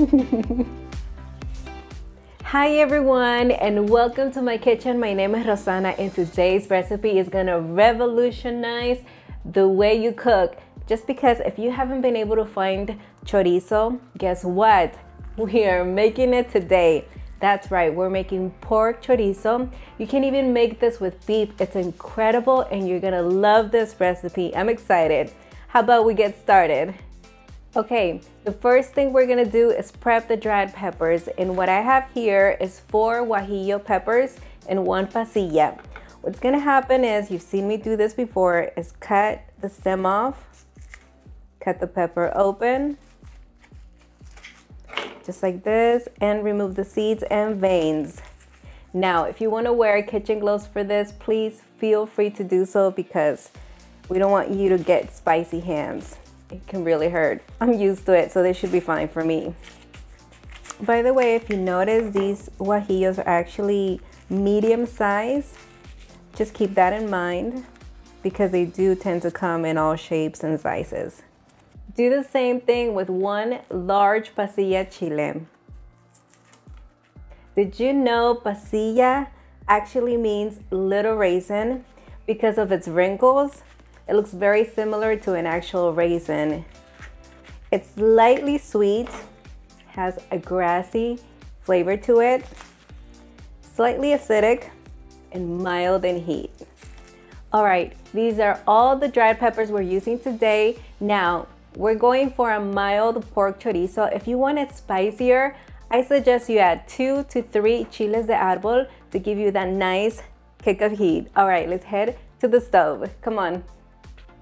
Hi everyone and welcome to my kitchen. My name is Rosana and today's recipe is gonna revolutionize the way you cook. Just because if you haven't been able to find chorizo, guess what? We are making it today. That's right, we're making pork chorizo. You can even make this with beef. It's incredible and you're gonna love this recipe. I'm excited. How about we get started? Okay, the first thing we're gonna do is prep the dried peppers. And what I have here is four guajillo peppers and one pasilla. What's gonna happen is, you've seen me do this before, is cut the stem off, cut the pepper open, just like this, and remove the seeds and veins. Now, if you wanna wear kitchen gloves for this, please feel free to do so because we don't want you to get spicy hands it can really hurt. I'm used to it, so they should be fine for me. By the way, if you notice, these guajillos are actually medium size. Just keep that in mind because they do tend to come in all shapes and sizes. Do the same thing with one large pasilla chile. Did you know pasilla actually means little raisin because of its wrinkles? It looks very similar to an actual raisin. It's lightly sweet, has a grassy flavor to it, slightly acidic, and mild in heat. All right, these are all the dried peppers we're using today. Now, we're going for a mild pork chorizo. If you want it spicier, I suggest you add two to three chiles de árbol to give you that nice kick of heat. All right, let's head to the stove. Come on.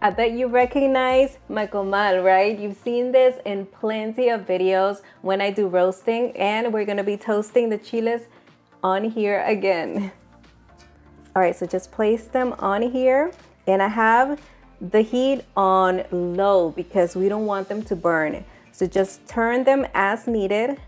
I bet you recognize my comal, right? You've seen this in plenty of videos when I do roasting and we're gonna be toasting the chiles on here again. All right, so just place them on here and I have the heat on low because we don't want them to burn. So just turn them as needed,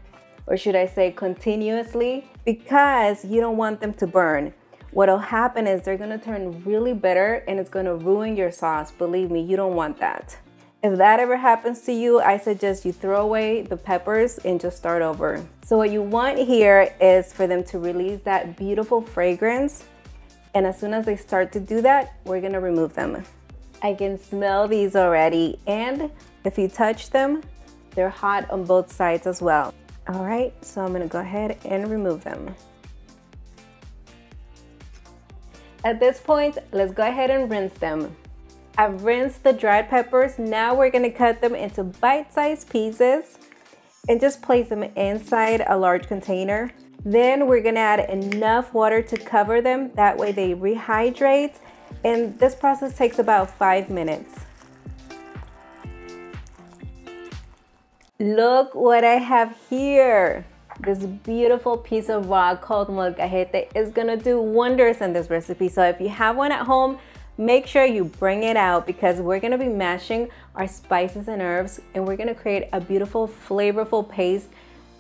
or should I say continuously, because you don't want them to burn what'll happen is they're gonna turn really bitter and it's gonna ruin your sauce. Believe me, you don't want that. If that ever happens to you, I suggest you throw away the peppers and just start over. So what you want here is for them to release that beautiful fragrance. And as soon as they start to do that, we're gonna remove them. I can smell these already. And if you touch them, they're hot on both sides as well. All right, so I'm gonna go ahead and remove them. At this point, let's go ahead and rinse them. I've rinsed the dried peppers. Now we're gonna cut them into bite-sized pieces and just place them inside a large container. Then we're gonna add enough water to cover them. That way they rehydrate. And this process takes about five minutes. Look what I have here. This beautiful piece of rock called molcajete is gonna do wonders in this recipe. So if you have one at home, make sure you bring it out because we're gonna be mashing our spices and herbs and we're gonna create a beautiful, flavorful paste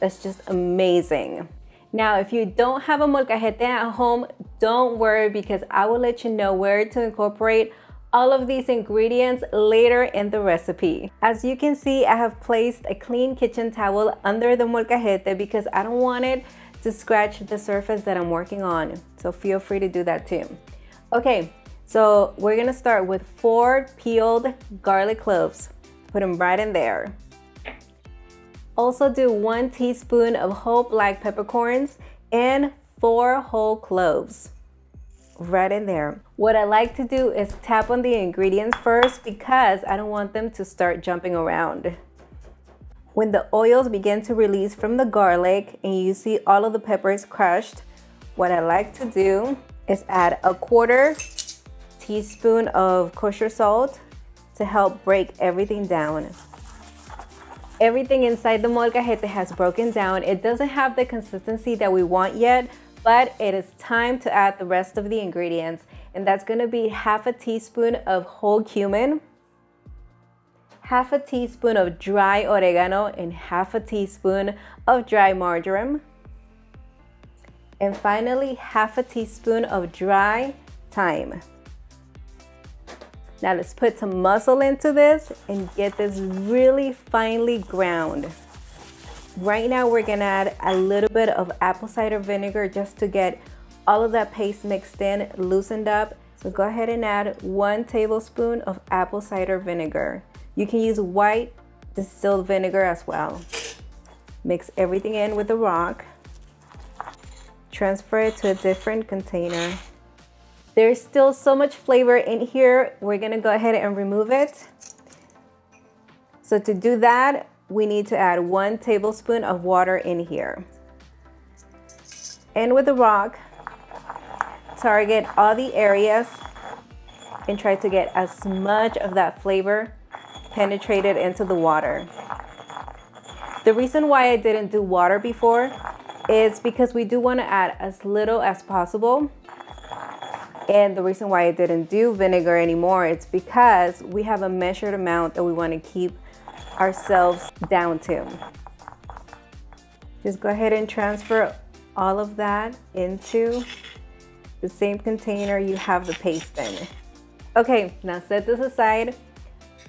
that's just amazing. Now, if you don't have a molcajete at home, don't worry because I will let you know where to incorporate all of these ingredients later in the recipe. As you can see, I have placed a clean kitchen towel under the molcajete because I don't want it to scratch the surface that I'm working on. So feel free to do that too. Okay, so we're gonna start with four peeled garlic cloves. Put them right in there. Also do one teaspoon of whole black peppercorns and four whole cloves right in there. What I like to do is tap on the ingredients first because I don't want them to start jumping around. When the oils begin to release from the garlic and you see all of the peppers crushed, what I like to do is add a quarter teaspoon of kosher salt to help break everything down. Everything inside the molcajete has broken down. It doesn't have the consistency that we want yet, but it is time to add the rest of the ingredients and that's gonna be half a teaspoon of whole cumin, half a teaspoon of dry oregano and half a teaspoon of dry marjoram. And finally, half a teaspoon of dry thyme. Now let's put some muscle into this and get this really finely ground. Right now we're gonna add a little bit of apple cider vinegar just to get all of that paste mixed in, loosened up. So go ahead and add one tablespoon of apple cider vinegar. You can use white distilled vinegar as well. Mix everything in with the rock. Transfer it to a different container. There's still so much flavor in here. We're gonna go ahead and remove it. So to do that, we need to add one tablespoon of water in here. And with the rock, target all the areas and try to get as much of that flavor penetrated into the water. The reason why I didn't do water before is because we do want to add as little as possible. And the reason why I didn't do vinegar anymore, it's because we have a measured amount that we want to keep ourselves down to. Just go ahead and transfer all of that into the same container you have the paste in. Okay, now set this aside.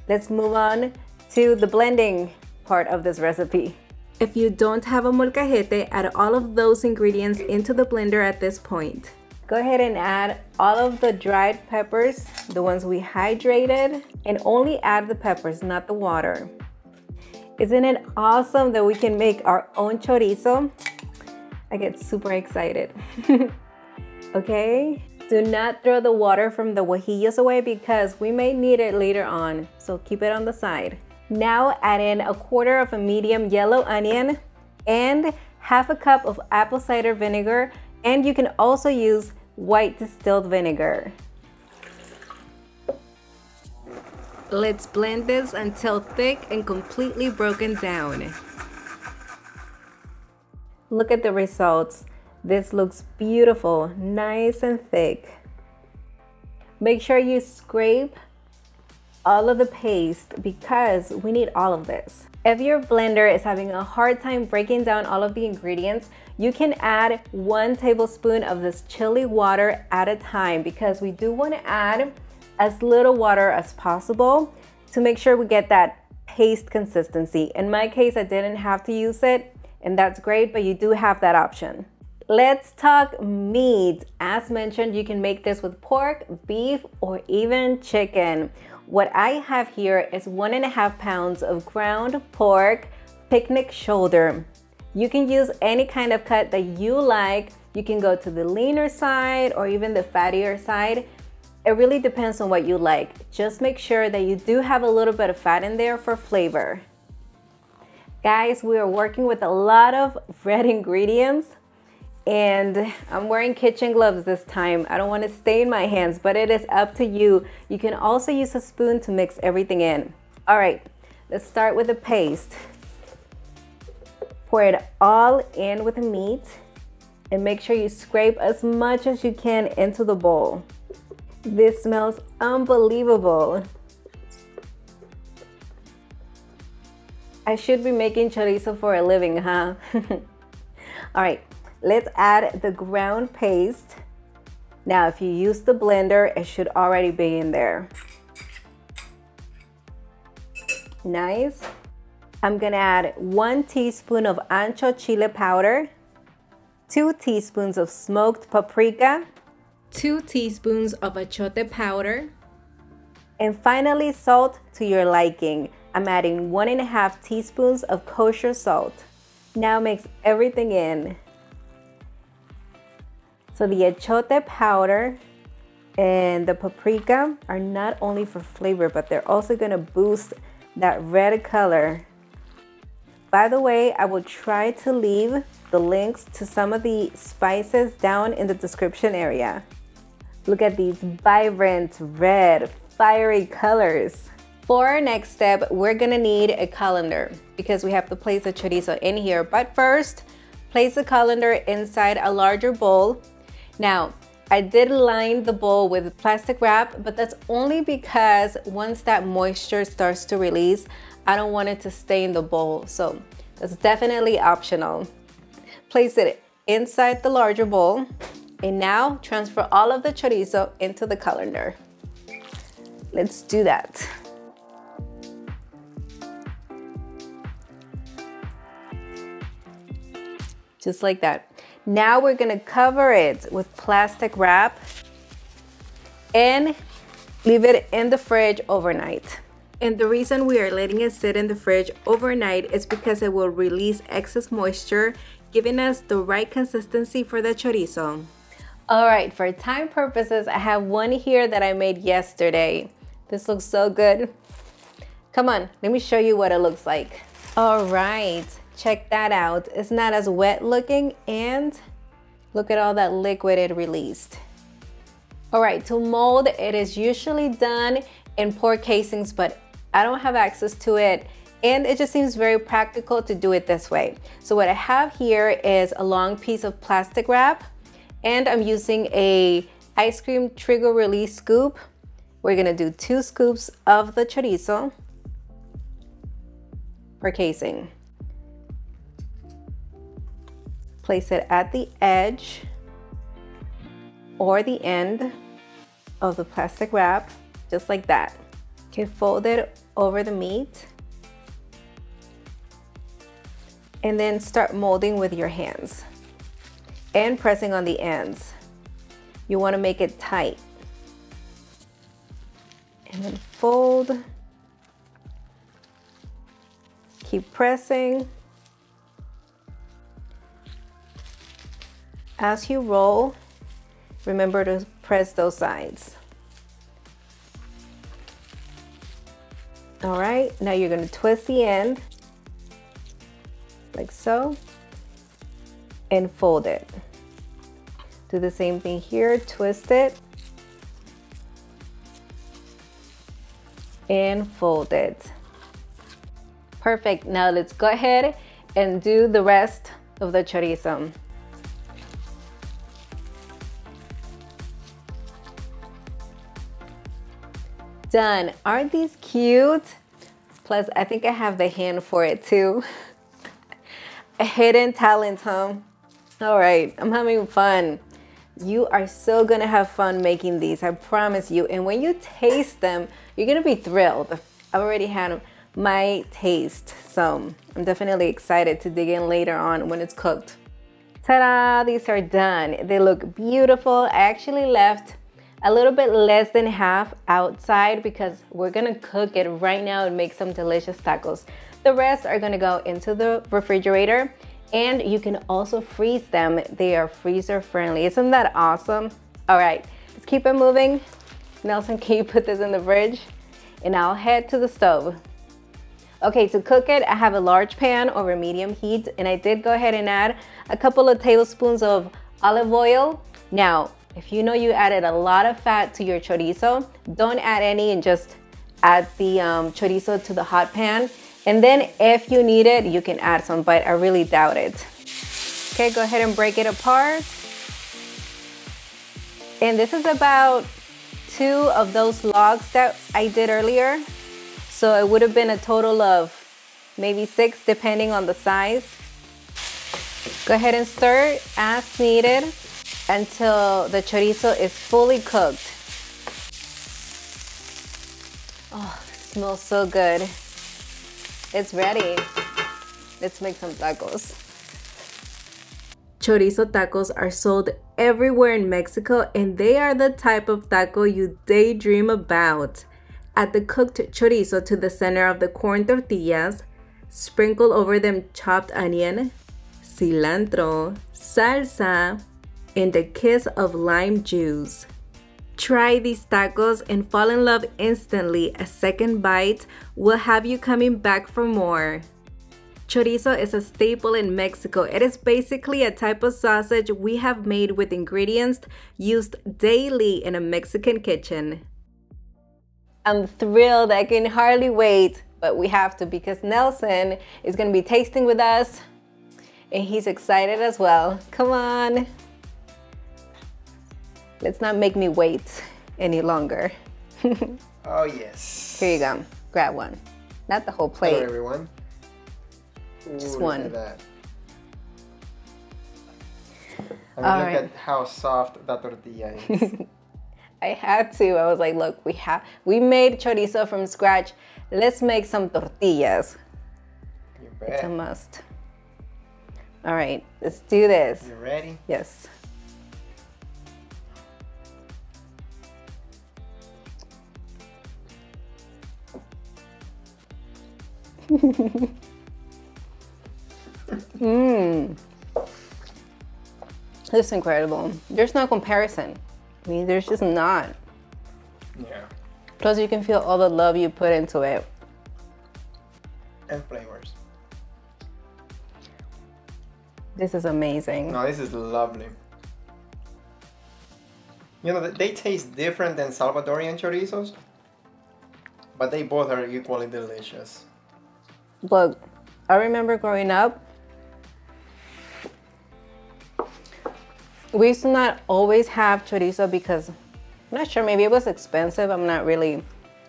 Let's move on to the blending part of this recipe. If you don't have a molcajete, add all of those ingredients into the blender at this point. Go ahead and add all of the dried peppers, the ones we hydrated, and only add the peppers, not the water. Isn't it awesome that we can make our own chorizo? I get super excited. okay? Do not throw the water from the guajillos away because we may need it later on, so keep it on the side. Now add in a quarter of a medium yellow onion and half a cup of apple cider vinegar and you can also use white distilled vinegar. Let's blend this until thick and completely broken down. Look at the results. This looks beautiful, nice and thick. Make sure you scrape all of the paste because we need all of this. If your blender is having a hard time breaking down all of the ingredients, you can add one tablespoon of this chili water at a time because we do want to add as little water as possible to make sure we get that paste consistency. In my case, I didn't have to use it and that's great, but you do have that option. Let's talk meat. As mentioned, you can make this with pork, beef, or even chicken. What I have here is one and a half pounds of ground pork picnic shoulder. You can use any kind of cut that you like. You can go to the leaner side or even the fattier side. It really depends on what you like. Just make sure that you do have a little bit of fat in there for flavor. Guys, we are working with a lot of red ingredients and I'm wearing kitchen gloves this time. I don't want to stain my hands, but it is up to you. You can also use a spoon to mix everything in. All right, let's start with the paste. Pour it all in with the meat and make sure you scrape as much as you can into the bowl. This smells unbelievable. I should be making chorizo for a living, huh? All right, let's add the ground paste. Now, if you use the blender, it should already be in there. Nice. I'm gonna add one teaspoon of ancho chile powder, two teaspoons of smoked paprika, 2 teaspoons of achiote powder, and finally salt to your liking. I'm adding one and a half teaspoons of kosher salt. Now mix everything in. So the achiote powder and the paprika are not only for flavor, but they're also gonna boost that red color. By the way, I will try to leave the links to some of the spices down in the description area. Look at these vibrant red, fiery colors. For our next step, we're gonna need a colander because we have to place the chorizo in here. But first, place the colander inside a larger bowl. Now, I did line the bowl with plastic wrap, but that's only because once that moisture starts to release, I don't want it to stay in the bowl. So that's definitely optional. Place it inside the larger bowl. And now transfer all of the chorizo into the colander. Let's do that. just like that. Now we're gonna cover it with plastic wrap and leave it in the fridge overnight. And the reason we are letting it sit in the fridge overnight is because it will release excess moisture, giving us the right consistency for the chorizo. All right, for time purposes, I have one here that I made yesterday. This looks so good. Come on, let me show you what it looks like. All right, check that out. It's not as wet looking and look at all that liquid it released. All right, to mold, it is usually done in pork casings, but I don't have access to it and it just seems very practical to do it this way. So what I have here is a long piece of plastic wrap and I'm using a ice cream trigger release scoop. We're gonna do two scoops of the chorizo for casing. Place it at the edge or the end of the plastic wrap, just like that. Okay, fold it over the meat. And then start molding with your hands and pressing on the ends. You wanna make it tight. And then fold. Keep pressing. As you roll, remember to press those sides. All right, now you're gonna twist the end like so and fold it. Do the same thing here, twist it and fold it. Perfect, now let's go ahead and do the rest of the chorizo. Done. Aren't these cute? Plus, I think I have the hand for it too. A hidden talent, huh? All right, I'm having fun. You are so gonna have fun making these, I promise you. And when you taste them, you're gonna be thrilled. I've already had my taste, so I'm definitely excited to dig in later on when it's cooked. Ta-da, these are done. They look beautiful. I actually left a little bit less than half outside because we're gonna cook it right now and make some delicious tacos. The rest are gonna go into the refrigerator and you can also freeze them. They are freezer friendly. Isn't that awesome? All right, let's keep it moving. Nelson, can you put this in the fridge? And I'll head to the stove. Okay, to cook it, I have a large pan over medium heat and I did go ahead and add a couple of tablespoons of olive oil. Now, if you know you added a lot of fat to your chorizo, don't add any and just add the um, chorizo to the hot pan. And then if you need it, you can add some, but I really doubt it. Okay, go ahead and break it apart. And this is about two of those logs that I did earlier. So it would have been a total of maybe six depending on the size. Go ahead and stir as needed until the chorizo is fully cooked. Oh, smells so good. It's ready. Let's make some tacos. Chorizo tacos are sold everywhere in Mexico and they are the type of taco you daydream about. Add the cooked chorizo to the center of the corn tortillas, sprinkle over them chopped onion, cilantro, salsa, and the kiss of lime juice. Try these tacos and fall in love instantly. A second bite will have you coming back for more. Chorizo is a staple in Mexico. It is basically a type of sausage we have made with ingredients used daily in a Mexican kitchen. I'm thrilled. I can hardly wait, but we have to because Nelson is going to be tasting with us and he's excited as well. Come on. Let's not make me wait any longer. oh, yes. Here you go. Grab one. Not the whole plate. Hello, everyone. Just one. Look at. I mean, All look right. at how soft that tortilla is. I had to. I was like, look, we have we made chorizo from scratch. Let's make some tortillas. It's a must. All right, let's do this. You ready? Yes. Mmm. This is incredible. There's no comparison. I mean, there's just not. Yeah. Plus, you can feel all the love you put into it. And flavors. This is amazing. No, this is lovely. You know, they taste different than Salvadorian chorizos, but they both are equally delicious. Look, I remember growing up, we used to not always have chorizo because I'm not sure, maybe it was expensive. I'm not really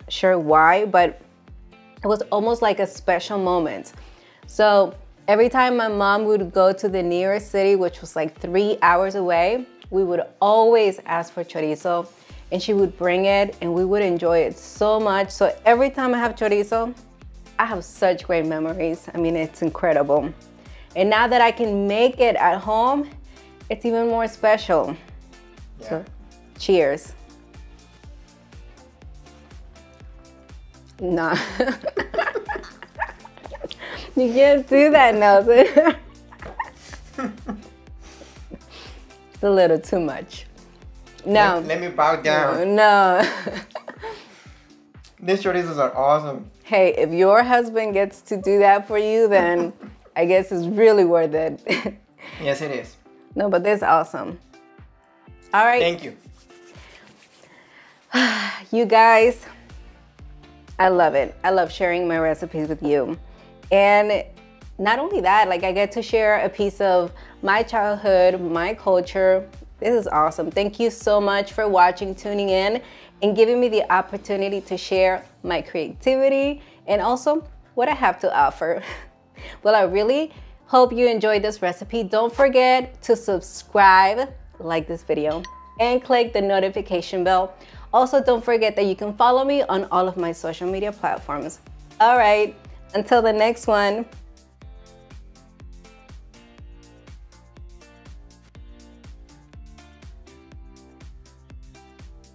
sure why, but it was almost like a special moment. So every time my mom would go to the nearest city, which was like three hours away, we would always ask for chorizo and she would bring it and we would enjoy it so much. So every time I have chorizo, I have such great memories. I mean, it's incredible. And now that I can make it at home, it's even more special. Yeah. So, cheers. Nah. you can't do that, Nelson. it's a little too much. No. Let, let me bow down. No. These chorizos are awesome. Hey, if your husband gets to do that for you, then I guess it's really worth it. yes, it is. No, but this is awesome. All right. Thank you. you guys, I love it. I love sharing my recipes with you. And not only that, like I get to share a piece of my childhood, my culture. This is awesome. Thank you so much for watching, tuning in, and giving me the opportunity to share my creativity and also what I have to offer. well, I really Hope you enjoyed this recipe. Don't forget to subscribe, like this video, and click the notification bell. Also, don't forget that you can follow me on all of my social media platforms. All right, until the next one,